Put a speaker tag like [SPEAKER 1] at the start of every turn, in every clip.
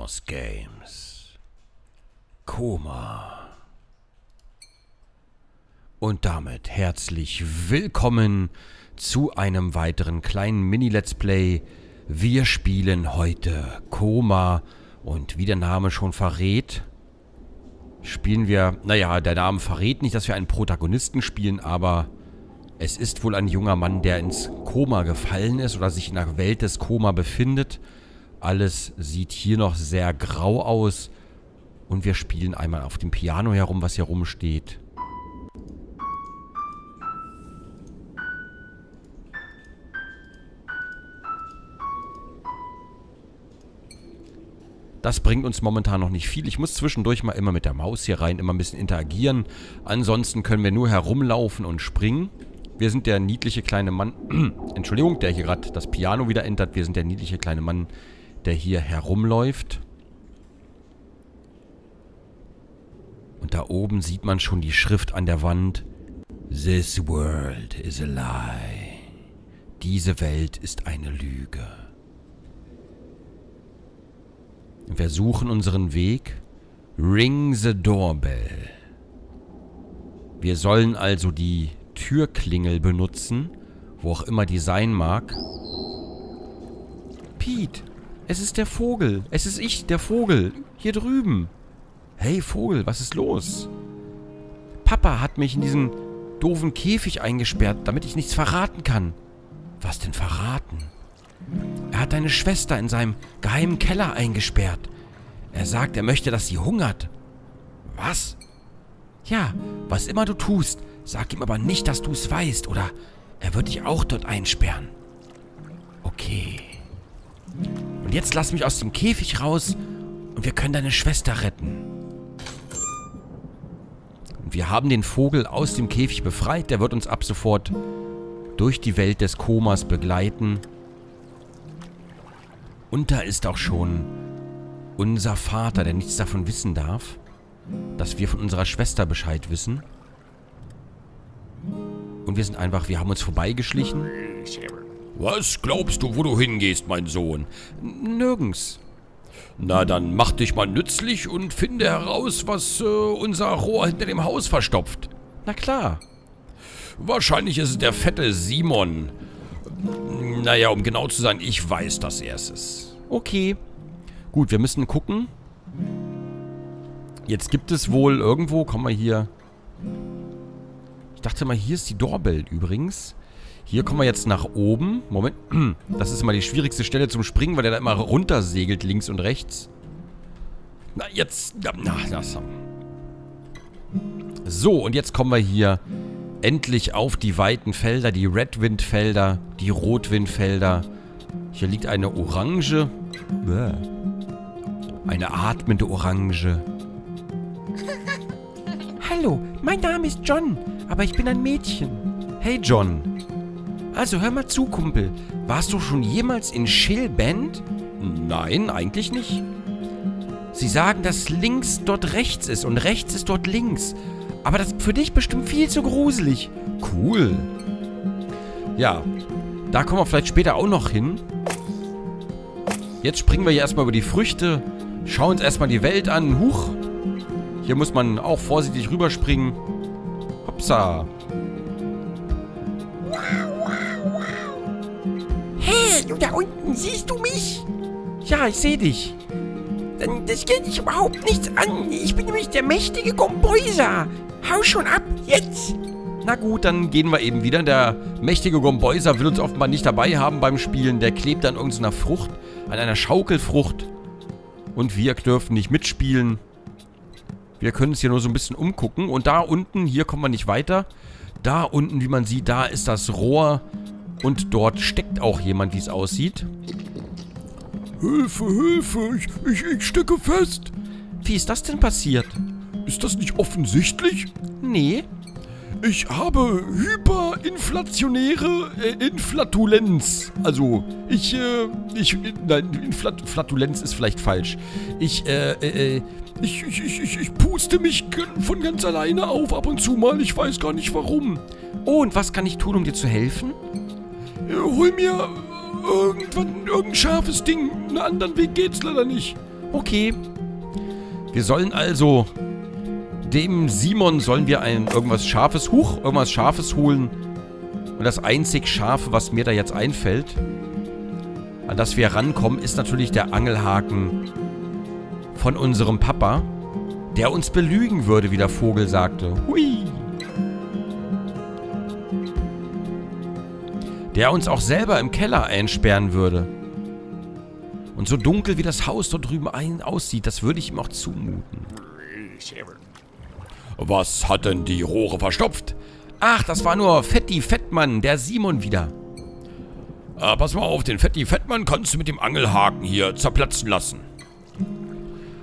[SPEAKER 1] Atmos Games. Koma. Und damit herzlich willkommen zu einem weiteren kleinen Mini-Let's Play. Wir spielen heute Koma und wie der Name schon verrät, spielen wir, naja, der Name verrät nicht, dass wir einen Protagonisten spielen, aber es ist wohl ein junger Mann, der ins Koma gefallen ist oder sich in der Welt des Koma befindet. Alles sieht hier noch sehr grau aus. Und wir spielen einmal auf dem Piano herum, was hier rumsteht. Das bringt uns momentan noch nicht viel. Ich muss zwischendurch mal immer mit der Maus hier rein, immer ein bisschen interagieren. Ansonsten können wir nur herumlaufen und springen. Wir sind der niedliche kleine Mann, Entschuldigung, der hier gerade das Piano wieder entert. Wir sind der niedliche kleine Mann, der hier herumläuft. Und da oben sieht man schon die Schrift an der Wand. This world is a lie. Diese Welt ist eine Lüge. Wir suchen unseren Weg. Ring the doorbell. Wir sollen also die Türklingel benutzen, wo auch immer die sein mag. Pete, es ist der Vogel. Es ist ich, der Vogel. Hier drüben. Hey Vogel, was ist los? Papa hat mich in diesen doofen Käfig eingesperrt, damit ich nichts verraten kann. Was denn verraten? Er hat deine Schwester in seinem geheimen Keller eingesperrt. Er sagt, er möchte, dass sie hungert. Was? Ja, was immer du tust, sag ihm aber nicht, dass du es weißt, oder er wird dich auch dort einsperren. Und jetzt lass mich aus dem Käfig raus und wir können deine Schwester retten. Und wir haben den Vogel aus dem Käfig befreit. Der wird uns ab sofort durch die Welt des Komas begleiten. Und da ist auch schon unser Vater, der nichts davon wissen darf, dass wir von unserer Schwester Bescheid wissen. Und wir sind einfach, wir haben uns vorbeigeschlichen. Was glaubst du, wo du hingehst, mein Sohn? Nirgends. Na, dann mach dich mal nützlich und finde heraus, was äh, unser Rohr hinter dem Haus verstopft. Na klar. Wahrscheinlich ist es der fette Simon. Naja, um genau zu sein, ich weiß, dass er es ist. Okay. Gut, wir müssen gucken. Jetzt gibt es wohl irgendwo, kommen wir hier... Ich dachte mal, hier ist die Doorbell übrigens. Hier kommen wir jetzt nach oben. Moment. Das ist immer die schwierigste Stelle zum Springen, weil der da immer runtersegelt, links und rechts. Na, jetzt... Na, das... So, und jetzt kommen wir hier endlich auf die weiten Felder, die Redwind-Felder, die Rotwind-Felder. Hier liegt eine Orange. Eine atmende Orange. Hallo, mein Name ist John, aber ich bin ein Mädchen. Hey John. Also hör mal zu, Kumpel. Warst du schon jemals in Shill Bend? Nein, eigentlich nicht. Sie sagen, dass links dort rechts ist und rechts ist dort links. Aber das ist für dich bestimmt viel zu gruselig. Cool. Ja, da kommen wir vielleicht später auch noch hin. Jetzt springen wir hier erstmal über die Früchte. Schauen uns erstmal die Welt an. Huch. Hier muss man auch vorsichtig rüberspringen. Hopsa.
[SPEAKER 2] Hey, du da unten, siehst du mich?
[SPEAKER 1] Ja, ich sehe dich.
[SPEAKER 2] Dann, das geht dich überhaupt nichts an. Ich bin nämlich der mächtige Gomboisa. Hau schon ab, jetzt.
[SPEAKER 1] Na gut, dann gehen wir eben wieder. Der mächtige Gomboiser will uns offenbar nicht dabei haben beim Spielen. Der klebt an irgendeiner Frucht, an einer Schaukelfrucht. Und wir dürfen nicht mitspielen. Wir können uns hier nur so ein bisschen umgucken. Und da unten, hier kommen wir nicht weiter. Da unten, wie man sieht, da ist das Rohr. Und dort steckt auch jemand, wie es aussieht.
[SPEAKER 3] Hilfe, Hilfe, ich, ich, ich stecke fest.
[SPEAKER 1] Wie ist das denn passiert?
[SPEAKER 3] Ist das nicht offensichtlich?
[SPEAKER 1] Nee.
[SPEAKER 3] Ich habe hyperinflationäre äh, Inflatulenz. Also, ich, äh, ich, nein, Inflat Flatulenz ist vielleicht falsch. Ich, äh, äh, ich, ich, ich, ich, ich puste mich von ganz alleine auf ab und zu mal. Ich weiß gar nicht warum.
[SPEAKER 1] Oh, und was kann ich tun, um dir zu helfen?
[SPEAKER 3] Hol mir irgendwann irgendein scharfes Ding. Einen anderen Weg geht's leider nicht.
[SPEAKER 1] Okay. Wir sollen also... Dem Simon sollen wir ein irgendwas Scharfes... Huch, irgendwas Scharfes holen. Und das einzig Scharfe, was mir da jetzt einfällt, an das wir rankommen, ist natürlich der Angelhaken von unserem Papa, der uns belügen würde, wie der Vogel sagte. Hui. Der uns auch selber im Keller einsperren würde. Und so dunkel wie das Haus dort drüben ein aussieht, das würde ich ihm auch zumuten.
[SPEAKER 3] Was hat denn die Rohre verstopft?
[SPEAKER 1] Ach, das war nur Fetti Fettmann, der Simon wieder.
[SPEAKER 3] Ah, pass mal auf, den Fetti Fettmann kannst du mit dem Angelhaken hier zerplatzen lassen.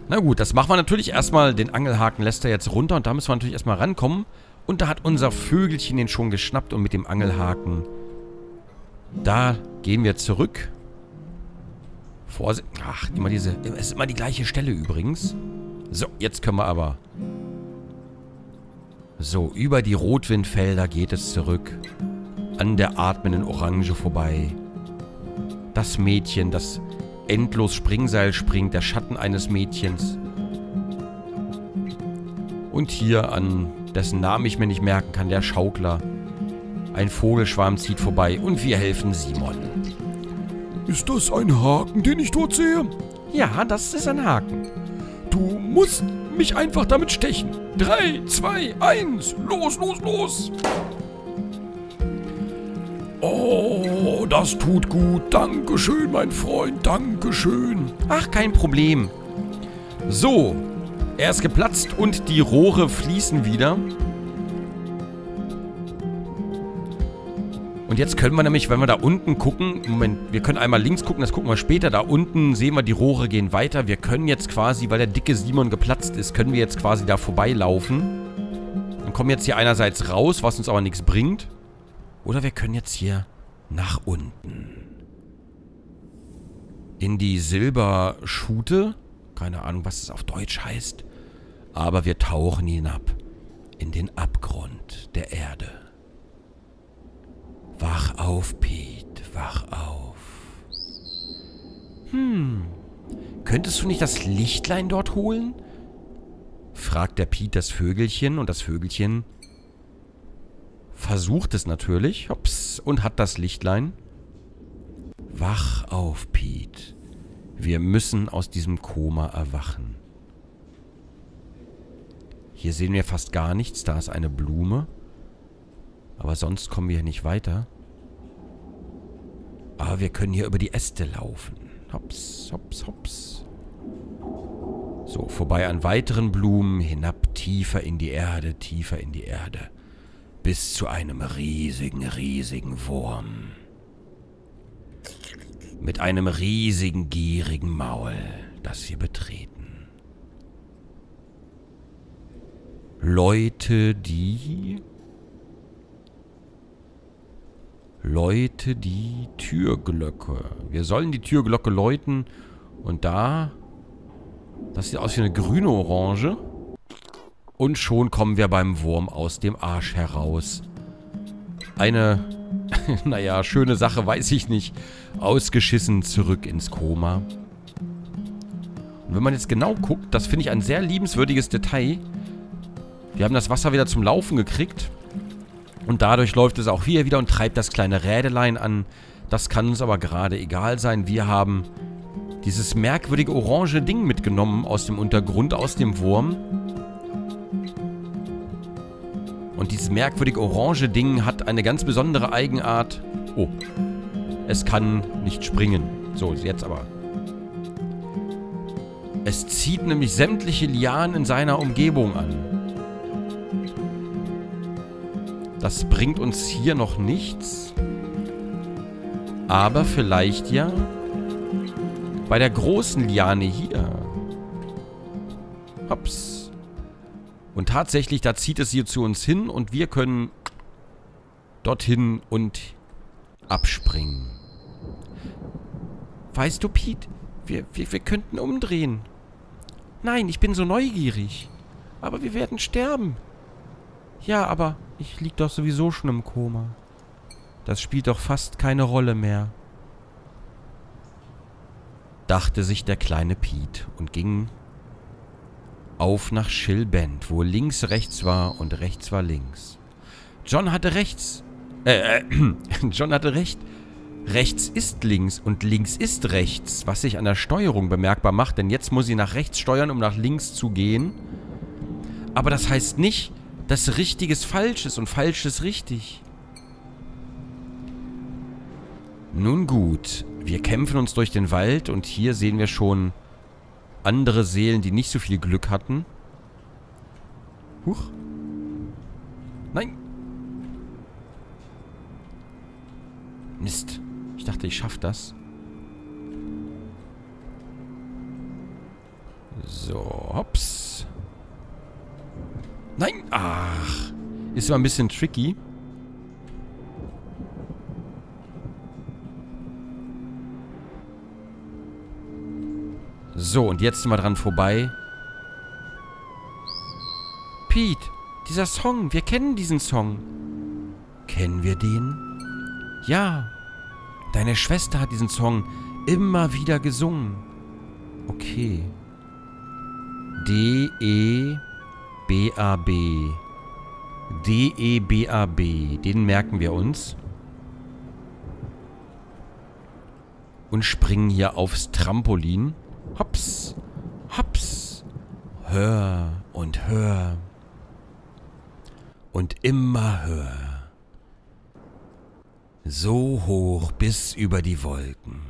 [SPEAKER 1] Na gut, das machen wir natürlich erstmal. Den Angelhaken lässt er jetzt runter und da müssen wir natürlich erstmal rankommen. Und da hat unser Vögelchen den schon geschnappt und mit dem Angelhaken. Da gehen wir zurück. Vorsicht. Ach, immer diese. Es ist immer die gleiche Stelle übrigens. So, jetzt können wir aber so, über die Rotwindfelder geht es zurück. An der atmenden Orange vorbei. Das Mädchen, das endlos Springseil springt, der Schatten eines Mädchens. Und hier an dessen Namen ich mir nicht merken kann, der Schaukler. Ein Vogelschwarm zieht vorbei und wir helfen Simon.
[SPEAKER 3] Ist das ein Haken, den ich dort sehe?
[SPEAKER 1] Ja, das ist ein Haken.
[SPEAKER 3] Du musst mich einfach damit stechen. Drei, zwei, eins. Los, los, los. Oh, das tut gut. Dankeschön, mein Freund. Dankeschön.
[SPEAKER 1] Ach, kein Problem. So, er ist geplatzt und die Rohre fließen wieder. Und jetzt können wir nämlich, wenn wir da unten gucken, Moment, wir können einmal links gucken, das gucken wir später. Da unten sehen wir, die Rohre gehen weiter. Wir können jetzt quasi, weil der dicke Simon geplatzt ist, können wir jetzt quasi da vorbeilaufen. Dann kommen jetzt hier einerseits raus, was uns aber nichts bringt. Oder wir können jetzt hier nach unten. In die Silberschute. Keine Ahnung, was es auf Deutsch heißt. Aber wir tauchen hinab in den Abgrund der Erde. Wach auf, Pete, wach auf. Hm, könntest du nicht das Lichtlein dort holen? fragt der Pete das Vögelchen und das Vögelchen versucht es natürlich, hops, und hat das Lichtlein. Wach auf, Pete. Wir müssen aus diesem Koma erwachen. Hier sehen wir fast gar nichts, da ist eine Blume. Aber sonst kommen wir hier nicht weiter. Aber wir können hier über die Äste laufen. Hops, hops, hops. So, vorbei an weiteren Blumen, hinab tiefer in die Erde, tiefer in die Erde. Bis zu einem riesigen, riesigen Wurm. Mit einem riesigen, gierigen Maul, das wir betreten. Leute, die Läute die Türglocke. Wir sollen die Türglocke läuten. Und da... Das sieht aus wie eine grüne Orange. Und schon kommen wir beim Wurm aus dem Arsch heraus. Eine, naja, schöne Sache, weiß ich nicht. Ausgeschissen zurück ins Koma. Und wenn man jetzt genau guckt, das finde ich ein sehr liebenswürdiges Detail. Wir haben das Wasser wieder zum Laufen gekriegt. Und dadurch läuft es auch hier wieder und treibt das kleine Rädelein an. Das kann uns aber gerade egal sein. Wir haben dieses merkwürdige orange Ding mitgenommen aus dem Untergrund, aus dem Wurm. Und dieses merkwürdige orange Ding hat eine ganz besondere Eigenart. Oh, es kann nicht springen. So, jetzt aber. Es zieht nämlich sämtliche Lianen in seiner Umgebung an. Das bringt uns hier noch nichts. Aber vielleicht ja bei der großen Liane hier. Hops. Und tatsächlich, da zieht es hier zu uns hin und wir können dorthin und abspringen. Weißt du, Pete, wir, wir, wir könnten umdrehen. Nein, ich bin so neugierig. Aber wir werden sterben. Ja, aber ich lieg doch sowieso schon im Koma. Das spielt doch fast keine Rolle mehr. dachte sich der kleine Pete und ging auf nach Shilbend, wo links rechts war und rechts war links. John hatte rechts. Äh, äh, John hatte recht. Rechts ist links und links ist rechts, was sich an der Steuerung bemerkbar macht, denn jetzt muss sie nach rechts steuern, um nach links zu gehen. Aber das heißt nicht, dass Richtiges falsch ist und Falsches richtig. Nun gut, wir kämpfen uns durch den Wald und hier sehen wir schon andere Seelen, die nicht so viel Glück hatten. Huch. Nein. Mist. Ich dachte, ich schaffe das. So, hops. Nein. Ach. Ist immer ein bisschen tricky. So, und jetzt sind wir dran vorbei. Pete, dieser Song, wir kennen diesen Song. Kennen wir den? Ja. Deine Schwester hat diesen Song immer wieder gesungen. Okay. D-E-B-A-B. D-E-B-A-B. Den merken wir uns. Und springen hier aufs Trampolin. Hops, hops. Hör und hör. Und immer höher. So hoch bis über die Wolken.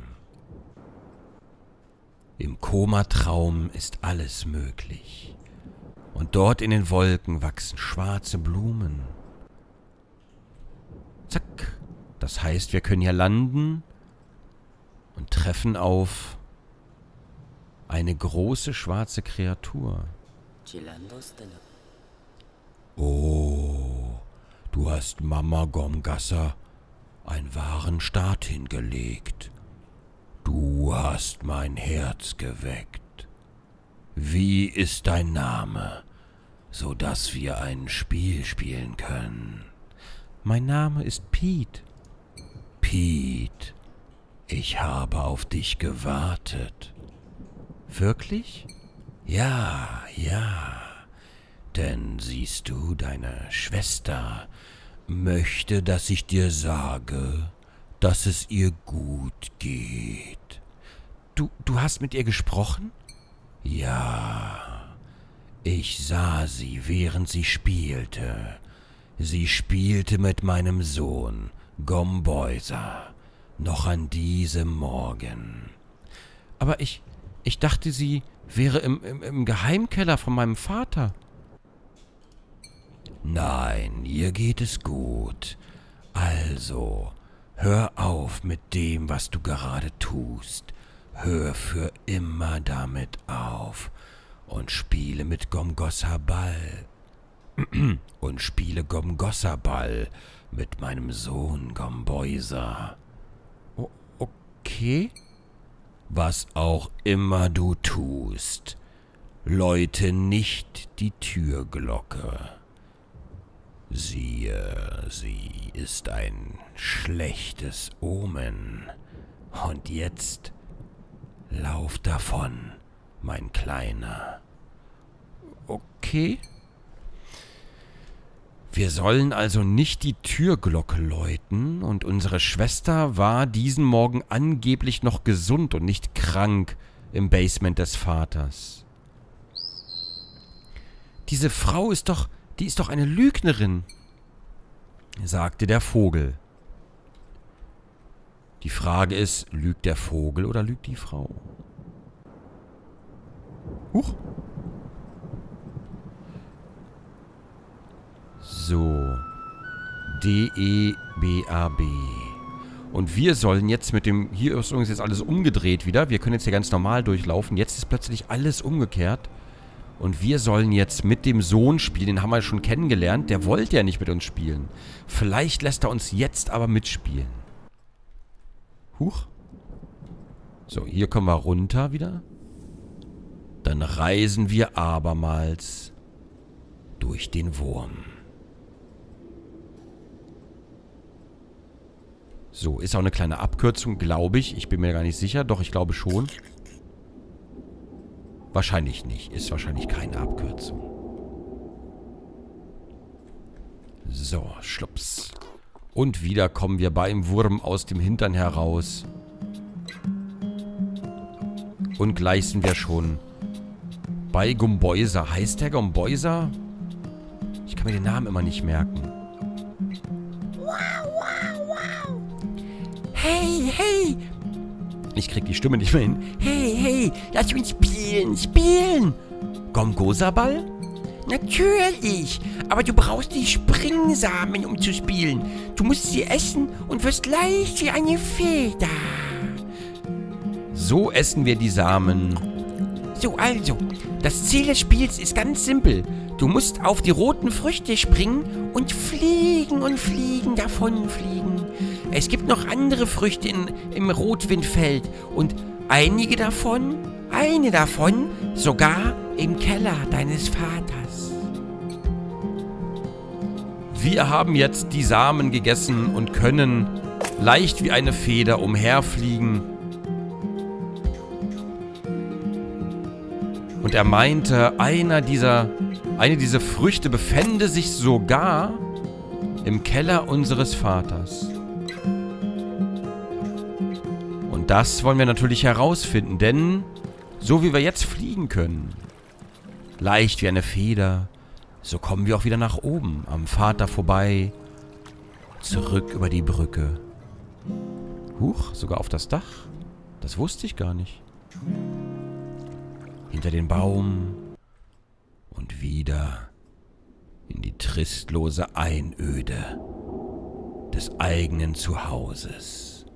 [SPEAKER 1] Im Komatraum ist alles möglich. Und dort in den Wolken wachsen schwarze Blumen. Zack. Das heißt, wir können hier landen und treffen auf eine große schwarze Kreatur. Oh, du hast Mama Gomgasser einen wahren Staat hingelegt. Du hast mein Herz geweckt. Wie ist dein Name, so dass wir ein Spiel spielen können? Mein Name ist Pete. Pete, ich habe auf dich gewartet. Wirklich? Ja, ja. Denn siehst du, deine Schwester möchte, dass ich dir sage, dass es ihr gut geht. Du, du hast mit ihr gesprochen? Ja. Ich sah sie, während sie spielte. Sie spielte mit meinem Sohn, Gomboiser, noch an diesem Morgen. Aber ich, ich dachte, sie wäre im, im, im Geheimkeller von meinem Vater. Nein, ihr geht es gut. Also, hör auf mit dem, was du gerade tust. Hör für immer damit auf und spiele mit Gomgossa Ball. und spiele Gomgossa Ball mit meinem Sohn Gomboisa. O okay? Was auch immer du tust, läute nicht die Türglocke. Siehe, sie ist ein schlechtes Omen. Und jetzt lauf davon, mein Kleiner. Okay. Wir sollen also nicht die Türglocke läuten, und unsere Schwester war diesen Morgen angeblich noch gesund und nicht krank im Basement des Vaters. Diese Frau ist doch, die ist doch eine Lügnerin, sagte der Vogel. Die Frage ist, lügt der Vogel oder lügt die Frau? Huch. So. D-E-B-A-B. Und wir sollen jetzt mit dem... Hier ist übrigens jetzt alles umgedreht wieder. Wir können jetzt hier ganz normal durchlaufen. Jetzt ist plötzlich alles umgekehrt. Und wir sollen jetzt mit dem Sohn spielen. Den haben wir schon kennengelernt. Der wollte ja nicht mit uns spielen. Vielleicht lässt er uns jetzt aber mitspielen. Huch. So, hier kommen wir runter wieder. Dann reisen wir abermals durch den Wurm. So, ist auch eine kleine Abkürzung, glaube ich. Ich bin mir gar nicht sicher. Doch, ich glaube schon. Wahrscheinlich nicht. Ist wahrscheinlich keine Abkürzung. So, schlups. Und wieder kommen wir beim Wurm aus dem Hintern heraus. Und gleich sind wir schon bei Gomboiser. Heißt der Gomboiser? Ich kann mir den Namen immer nicht merken.
[SPEAKER 2] Hey, hey,
[SPEAKER 1] Ich krieg die Stimme nicht mehr hin.
[SPEAKER 2] hey, hey, lass uns spielen, spielen.
[SPEAKER 1] Gomgosa-Ball?
[SPEAKER 2] Natürlich, aber du brauchst die Springsamen, um zu spielen. Du musst sie essen und wirst leicht wie eine Feder.
[SPEAKER 1] So essen wir die Samen.
[SPEAKER 2] So, also, das Ziel des Spiels ist ganz simpel. Du musst auf die roten Früchte springen und fliegen und fliegen, davonfliegen. Es gibt noch andere Früchte in, im Rotwindfeld und einige davon, eine davon, sogar im Keller deines Vaters.
[SPEAKER 1] Wir haben jetzt die Samen gegessen und können leicht wie eine Feder umherfliegen. Und er meinte, einer dieser, eine dieser Früchte befände sich sogar im Keller unseres Vaters. Und das wollen wir natürlich herausfinden, denn so wie wir jetzt fliegen können, leicht wie eine Feder, so kommen wir auch wieder nach oben, am Vater vorbei, zurück über die Brücke. Huch, sogar auf das Dach. Das wusste ich gar nicht. Hinter den Baum und wieder in die tristlose Einöde des eigenen Zuhauses.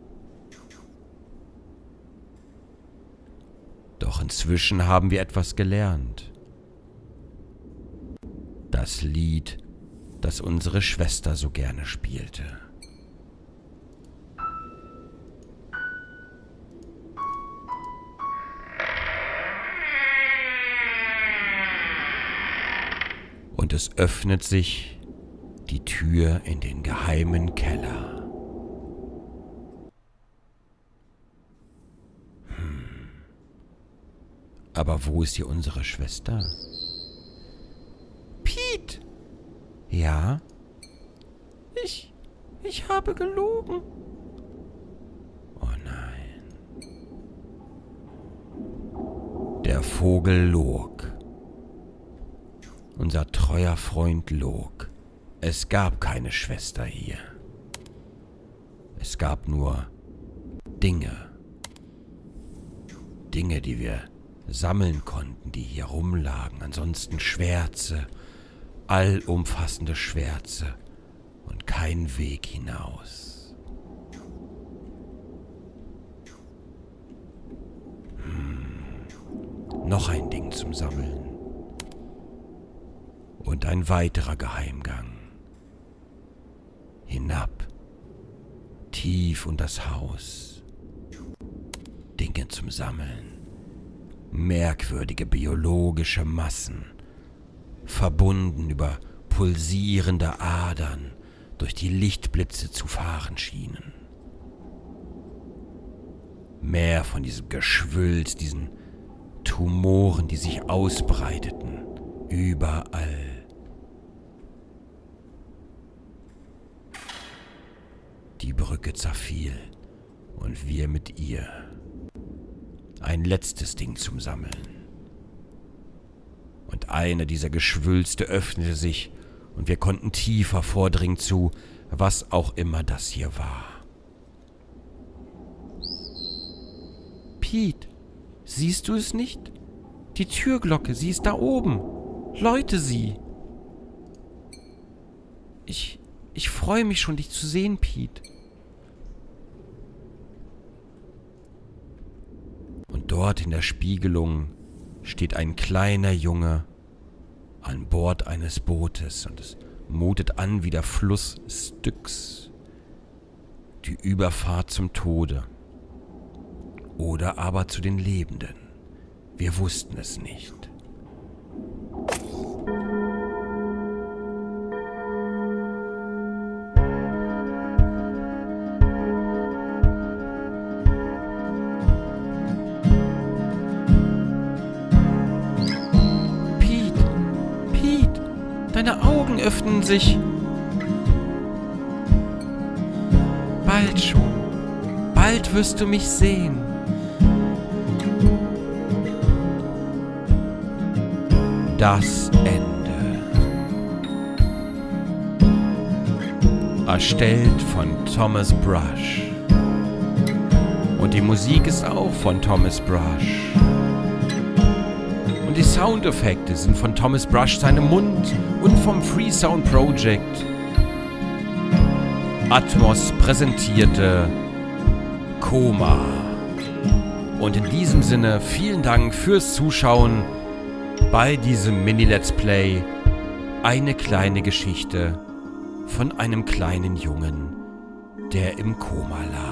[SPEAKER 1] Doch inzwischen haben wir etwas gelernt. Das Lied, das unsere Schwester so gerne spielte. Und es öffnet sich die Tür in den geheimen Keller. Hm. Aber wo ist hier unsere Schwester?
[SPEAKER 2] Pete,
[SPEAKER 1] Ja?
[SPEAKER 2] ich, ich habe gelogen.
[SPEAKER 1] Oh nein. Der Vogel log. Unser treuer Freund log. Es gab keine Schwester hier. Es gab nur Dinge. Dinge, die wir sammeln konnten, die hier rumlagen. Ansonsten Schwärze, allumfassende Schwärze und kein Weg hinaus. Noch ein Ding zum Sammeln. Und ein weiterer Geheimgang. Hinab. Tief unter das Haus. Dinge zum Sammeln. Merkwürdige biologische Massen. Verbunden über pulsierende Adern durch die Lichtblitze zu fahren schienen. Mehr von diesem Geschwülz, diesen Tumoren, die sich ausbreiteten. Überall. Die Brücke zerfiel und wir mit ihr. Ein letztes Ding zum Sammeln. Und eine dieser Geschwülste öffnete sich und wir konnten tiefer vordringen zu, was auch immer das hier war.
[SPEAKER 2] Pete, siehst du es nicht? Die Türglocke, sie ist da oben. Läute sie. Ich, ich freue mich schon, dich zu sehen, Pete.
[SPEAKER 1] Und dort in der Spiegelung steht ein kleiner Junge an Bord eines Bootes und es mutet an wie der Fluss Styx. Die Überfahrt zum Tode. Oder aber zu den Lebenden. Wir wussten es nicht. Deine Augen öffnen sich. Bald schon. Bald wirst du mich sehen. Das Ende. Erstellt von Thomas Brush. Und die Musik ist auch von Thomas Brush. Und die Soundeffekte sind von Thomas Brush seinem Mund und vom Free Sound Project. Atmos präsentierte Koma. Und in diesem Sinne vielen Dank fürs Zuschauen bei diesem Mini-Let's Play. Eine kleine Geschichte von einem kleinen Jungen, der im Koma lag.